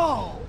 No!